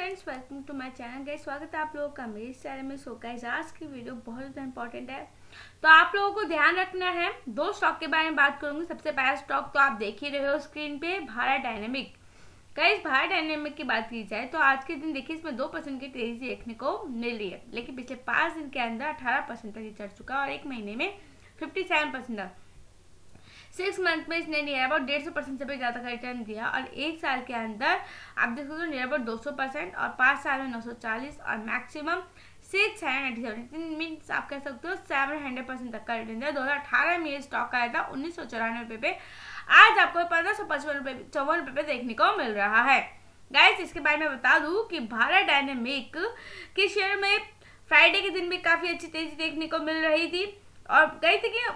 Friends welcome to my channel guys स्वागत है आप लोगों का मेरे चैनल में। सो गाइस आज की वीडियो बहुत ज़्यादा इंपॉर्टेंट है। तो आप लोगों को ध्यान रखना है, दो स्टॉक के बारे में बात करूँगी। सबसे पहला स्टॉक तो आप देख ही रहे हो स्क्रीन पे Bharat dynamic guys Bharat dynamic की बात की जाए तो आज के दिन देखिए, इसमें दो परसेंट की तेज़ी देखने को मिल रही है। लेकिन पिछले पाँच दिन के अंदर अठारह परसेंट तक चढ़ चुका और एक महीने में फिफ्टी सेवन परसेंट तक। सिक्स मंथ में इसने नियर अबाउट डेढ़ सौ परसेंट से भी ज़्यादा का रिटर्न दिया और एक साल के अंदर आप देख सकते हो नियर अबाउट दो सौ परसेंट और पाँच साल में नौ सौ चालीस और maximum six hundred eighty seven means आप कह सकते हो सेवन हंड्रेड परसेंट तक का रिटर्न दिया। दो हज़ार अठारह में ये स्टॉक आया था उन्नीस सौ चौरानवे रुपये पे। आज आपको पंद्रह सौ पचपन रुपये चौवन रुपये पे देखने को मिल रहा है। गाइस इसके बारे में बता दूँ कि भारत डायनेमिक के शेयर में फ्राइडे के दिन भी काफ़ी अच्छी तेज़ी देखने को मिल रही थी। और गई थी कि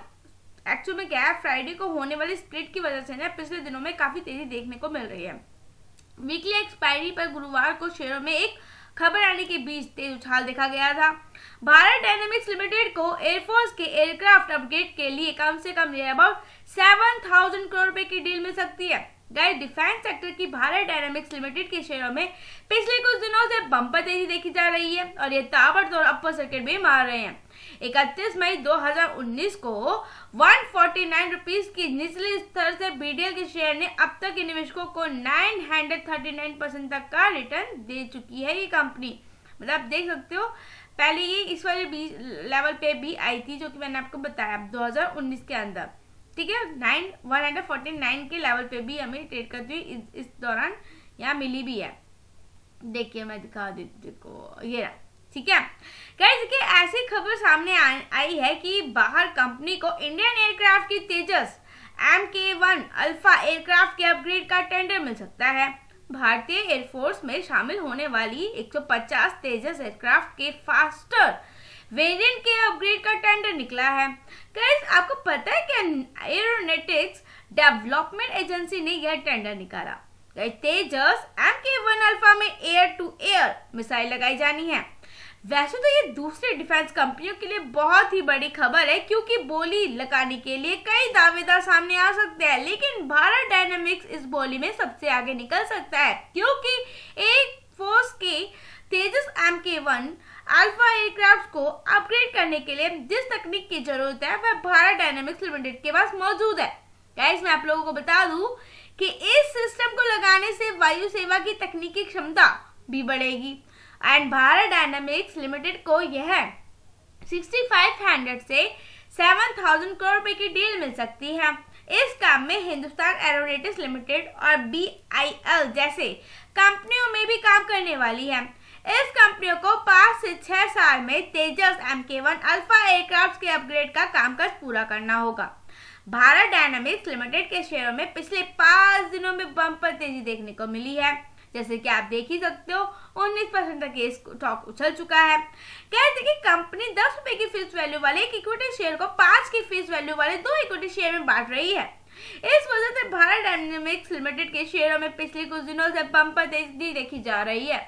एक्चुअल में क्या है फ्राइडे को होने वाली स्प्लिट की वजह से ना, पिछले दिनों में काफ़ी तेज़ी देखने को मिल रही है। वीकली एक्सपायरी पर गुरुवार को शेयरों में एक खबर आने के बीच तेज उछाल देखा गया था। भारत डायनेमिक्स लिमिटेड को एयरफोर्स के एयरक्राफ्ट अपग्रेड के लिए कम से कम अबाउट सेवन थाउज़ेंड करोड़ रुपए की डील मिल सकती है। गाइस डिफेंस सेक्टर की भारत डायनेमिक्स लिमिटेड के शेयरों में पिछले कुछ दिनों से बंपर तेज़ी देखी जा रही है और ये ताबड़तोड़ अपर सर्किट भी मार रहे हैं। इकतीस मई 2019 को वन फोर्टी की निचले स्तर से बीडीएल के शेयर ने अब तक निवेशकों को nine hundred thirty nine percent तक का रिटर्न दे चुकी है ये कंपनी मतलब आप देख सकते हो पहले ये इस वाले बीच लेवल पे भी आई थी जो कि मैंने आपको बताया 2019 के अंदर। ठीक है nine one hundred forty nine के लेवल पे भी हमें ट्रेड करती हुई इस, इस दौरान यहाँ मिली भी है। देखिए मैं दिखा देती को ये रहा। ठीक है? गाइस देखिए, ऐसी खबर सामने आई है कि बाहर कंपनी को इंडियन एयरक्राफ्ट की Tejas M K one alpha aircraft के अपग्रेड का टेंडर मिल सकता है। भारतीय एयरफोर्स में शामिल होने वाली 150 तेजस एयरक्राफ्ट के फास्टर वेरिएंट के अपग्रेड का टेंडर निकला है। गाइस आपको पता है कि एरोनेटिक्स डेवलपमेंट एजेंसी ने यह टेंडर निकाला। Tejas M K one alpha में एयर टू एयर मिसाइल लगाई जानी है। वैसे तो ये दूसरे डिफेंस कंपनियों के लिए बहुत ही बड़ी खबर है, क्योंकि बोली लगाने के लिए कई दावेदार सामने आ सकते हैं, लेकिन भारत डायनामिक्स इस बोली में सबसे आगे निकल सकता है, क्योंकि एक फोर्स के Tejas M K one alpha aircraft को अपग्रेड करने के लिए जिस तकनीक की ज़रूरत है, वह भारत डायनामिक्स लिमिटेड के पास मौजूद है। गाइस मैं आप लोगों को बता दूँ कि इस सिस्टम को लगाने से वायु सेवा की तकनीकी क्षमता भी बढ़ेगी। एंड भारत डायनामिक्स लिमिटेड को यह 6500 से 7000 करोड़ रुपए की डील मिल सकती है। इस काम में हिंदुस्तान एरोनेटिक्स लिमिटेड और बी जैसे कंपनियों में भी काम करने वाली है। इस कंपनियों को पाँच से छह साल में Tejas M K one alpha aircraft के अपग्रेड का कामकाज पूरा करना होगा। भारत डायनामिक्स लिमिटेड के शेयरों में पिछले पाँच दिनों में बम्पर तेज़ी देखने को मिली है। जैसे कि आप देख ही सकते हो 19 परसेंट तक ये स्टॉक उछल चुका है। कहते कि कंपनी दस रुपए की फ़ीस वैल्यू वाले एक इक्विटी शेयर को पाँच की फ़ीस वैल्यू वाले दो इक्विटी शेयर में बांट रही है। इस वजह से भारत डायनेमिक्स लिमिटेड के शेयरों में पिछले कुछ दिनों से बम्पर तेज़ी देखी जा रही है।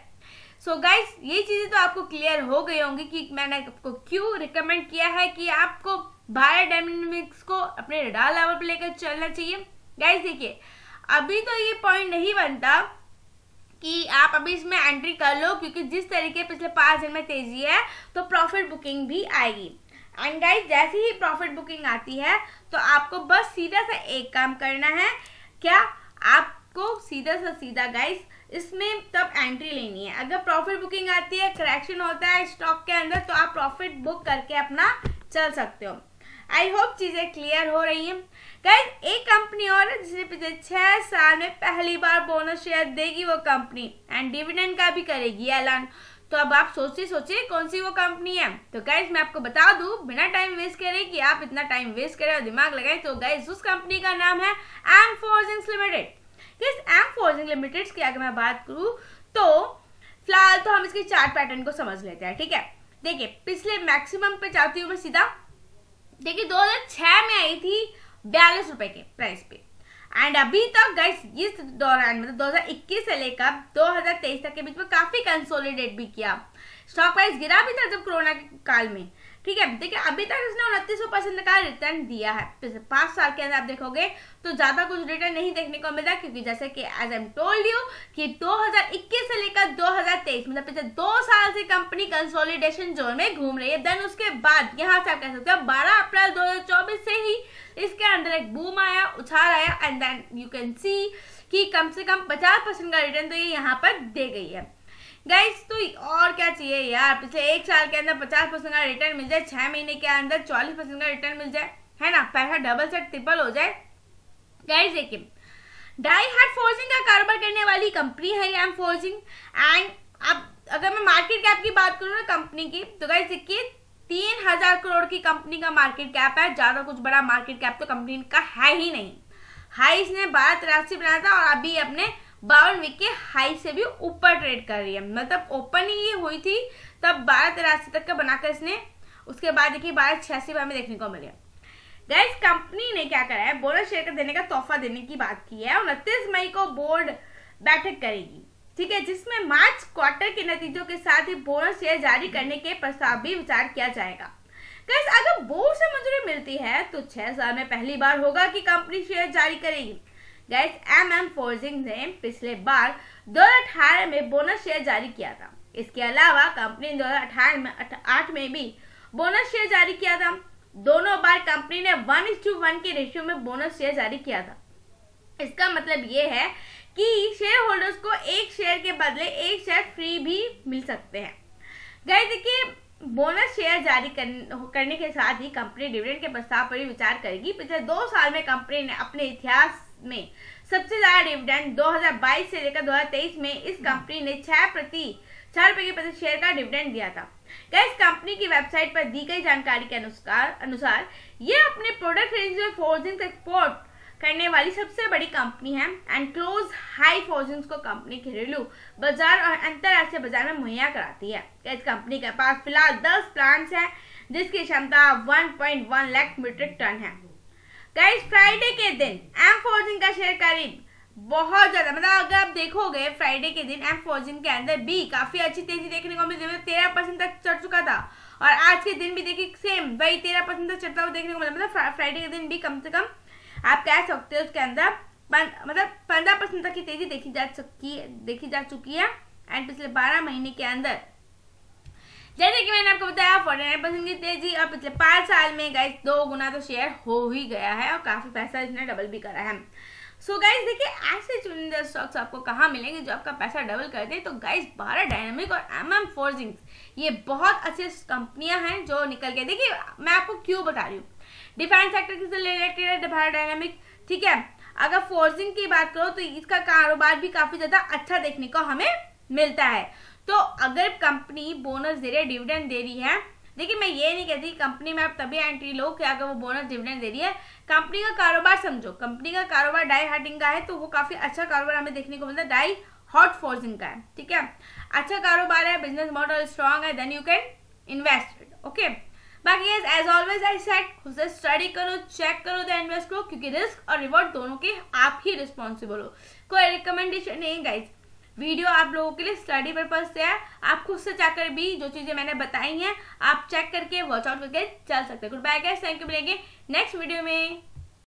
सो so गाइस ये चीज़ें तो आपको क्लियर हो गई होंगी कि मैंने आपको क्यों रिकमेंड किया है कि आपको भारत डायनेमिक्स को अपने रडार लेवल पर लेकर चलना चाहिए। गाइस देखिए, अभी तो ये पॉइंट नहीं बनता कि आप अभी इसमें एंट्री कर लो, क्योंकि जिस तरीके पिछले पाँच दिन में तेज़ी है तो प्रॉफिट बुकिंग भी आएगी। एंड गाइस जैसे ही प्रॉफिट बुकिंग आती है तो आपको बस सीधा सा एक काम करना है। क्या? आपको सीधा सा सीधा गाइस इसमें तब एंट्री लेनी है। अगर प्रॉफिट बुकिंग आती है करेक्शन होता है स्टॉक के अंदर तो आप प्रॉफिट बुक करके अपना चल सकते हो। आई होप चीज़ें क्लियर हो रही हैं। गाइस एक कंपनी और है जिसने पिछले छह साल में पहली बार बोनस शेयर देगी वो कंपनी एंड डिविडेंड का भी करेगी ऐलान। तो अब आप सोचिए सोचिए कौन सी वो कंपनी है। तो गाइस मैं आपको बता दूँ, बिना टाइम वेस्ट करे कि आप इतना टाइम वेस्ट करें और दिमाग लगाए तो गाइस उस कंपनी का नाम है एम फोर्जिंग्स लिमिटेड इस एम फोर्जिंग लिमिटेड की अगर मैं बात करूँ तो फ़िलहाल तो हम इसके चार्ट पैटर्न को समझ लेते हैं, ठीक है? देखिए, पिछले मैक्सिमम पे चाहती हूँ मैं सीधा। देखिए 2006 में आई थी बयालीस रुपए के प्राइस पे। एंड अभी तक गाइस इस दौरान मतलब 2021 से लेकर 2023 तक के बीच में काफ़ी कंसोलिडेट भी किया। स्टॉक प्राइस गिरा भी था जब कोरोना के काल में। ठीक है, देखिए, अभी तक इसने उनतीस परसेंट का रिटर्न दिया है। पाँच साल के अंदर आप देखोगे तो ज़्यादा कुछ रिटर्न नहीं देखने को मिला, क्योंकि जैसे कि एज एम टोल्ड यू कि 2021 से लेकर 2023 मतलब पिछले दो साल से कंपनी कंसोलिडेशन जोन में घूम रही है। देन उसके बाद, यहाँ से आप कह सकते हो, बारह अप्रैल दो हज़ार चौबीस से ही इसके अंदर एक बूम आया, उछाल आया and then you can see कि कम से कम पचास परसेंट का रिटर्न तो ये यहाँ पर दे गई है। गाइस तो और क्या चाहिए यार? पिछले एक साल के अंदर पचास परसेंट का रिटर्न मिल जाए, छह महीने के अंदर चालीस परसेंट का रिटर्न मिल जाए, है ना? पैसा डबल से ट्रिपल हो जाए। गाइस देखिए डाई हार्ट फोर्जिंग का कारोबार करने वाली कंपनी है एम फोर्जिंग एंड अब अगर मैं मार्केट कैप की बात करूँ ना कंपनी की तो गाइस देखिए, तीन हज़ार करोड़ की कंपनी का मार्केट कैप है, ज़्यादा कुछ बड़ा मार्केट कैप तो कंपनी का है ही नहीं। हाई इसने बारह तिरासी बनाया था और अभी अपने बावन वीक के हाई से भी ऊपर ट्रेड कर रही है। मतलब ओपन ही हुई थी, तब बारह तिरासी तक का बनाकर इसने, उसके बाद देखिए बारह छियासी बार में देखने को मिले गैस कंपनी ने क्या करा है? बोनस शेयर देने का तोहफा देने की बात की है उनतीस मई को बोर्ड बैठक करेगी। ठीक है, जिसमें मार्च क्वार्टर के नतीजों के साथ ही बोनस शेयर जारी करने के प्रस्ताव भी विचार किया जाएगा। गैस अगर बोर्ड से मंजूरी मिलती है तो छह साल में पहली बार होगा कि कंपनी शेयर जारी करेगी। गैस एम एम फोर्जिंग ने पिछले बार दो हज़ार अठारह में बोनस शेयर जारी किया था। इसके अलावा कंपनी ने दो हज़ार अठारह में आठ में भी बोनस शेयर जारी किया था। दोनों बार कंपनी ने वन इस टू वन के रेशियो में बोनस शेयर जारी किया था। इसका मतलब ये है कि शेयर होल्डर्स को एक शेयर के बदले एक शेयर फ्री भी मिल सकते हैं। बोनस शेयर जारी करने के साथ ही कंपनी डिविडेंड के प्रस्ताव पर भी विचार करेगी। पिछले दो साल में कंपनी ने अपने इतिहास में सबसे ज़्यादा डिविडेंड 2022 से लेकर 2023 में इस कंपनी ने छह प्रति चार रुपए के प्रति शेयर का डिविडेंड दिया था। इस कंपनी की वेबसाइट पर दी गई जानकारी के अनुसार अनुसार ये अपने प्रोडक्ट रेंज में फोर्जिंग एक्सपोर्ट करने वाली सबसे बड़ी कंपनी है एंड क्लोज हाई फोर्जिंग को कंपनी घरेलू बाज़ार और अंतरराष्ट्रीय बाज़ार में मुहैया कराती है। इस कंपनी के पास फ़िलहाल 10 प्लांट्स हैं, जिसकी क्षमता 1.1 लाख मीट्रिक टन है। गाइस फ्राइडे के दिन एम फोर्जिंग का शेयर करीब बहुत ज़्यादा मतलब अगर आप देखोगे फ्राइडे के दिन एम फोर्जिंग के अंदर भी काफ़ी अच्छी तेज़ी देखने को मिली मतलब तेरह परसेंट तक चढ़ चुका था। और आज के दिन भी देखिए सेम वही तेरह परसेंट तक चढ़ता हुआ देखने को मिला मतलब फ्राइडे के दिन भी कम से कम आप कह सकते हो उसके अंदर मतलब पंद्रह परसेंट तक की तेज़ी देखी जा है देखी जा चुकी है एंड पिछले बारह महीने के अंदर। जैसे कि मैंने आपको बताया फोर्टी नाइन परसेंट की तेज़ी, और पिछले पाँच साल में गए दो गुना तो शेयर हो ही गया है, और काफ़ी पैसा इसने डबल भी करा है। सो गाइस देखिए, ऐसे चुनिंदा स्टॉक्स आपको कहाँ मिलेंगे जो आपका पैसा डबल कर दे? तो गाइस बारह डायनामिक और एम एम फोर्जिंग्स ये बहुत अच्छी कंपनियाँ हैं जो निकल के देखिए, मैं आपको क्यों बता रही हूँ? डिफेंस सेक्टर से रिलेटेड है? भारत डायनामिक ठीक है? अगर फोर्जिंग की बात करो तो इसका कारोबार भी काफ़ी ज़्यादा अच्छा देखने को हमें मिलता है। तो अगर कंपनी बोनस दे रही है डिविडेंड दे रही है देखिए, मैं ये नहीं कहती कंपनी में आप तभी एंट्री लो कि अगर वो बोनस डिविडेंड दे रही है। कंपनी का कारोबार समझो। कंपनी का कारोबार डाई हार्टिंग का है तो वो काफ़ी अच्छा कारोबार हमें देखने को मिलता है। डाई हॉट फोर्सिंग का है, ठीक है? अच्छा कारोबार है बिज़नेस मॉडल स्ट्रॉन्ग है then you can invest okay बाकी एज ऑलवेज आई सेट खुद से स्टडी करो चेक करो द इन्वेस्ट करो, क्योंकि रिस्क और रिवॉर्ड दोनों के आप ही रिस्पॉन्सिबल हो। कोई रिकमेंडेशन नहीं गाइज़ वीडियो आप लोगों के लिए स्टडी पर्पज से है। आप खुद से जाकर भी जो चीज़ें मैंने बताई हैं, आप चेक करके वॉच आउट करके चल सकते हैं। Good bye guys thank you मिलेंगे नेक्स्ट वीडियो में।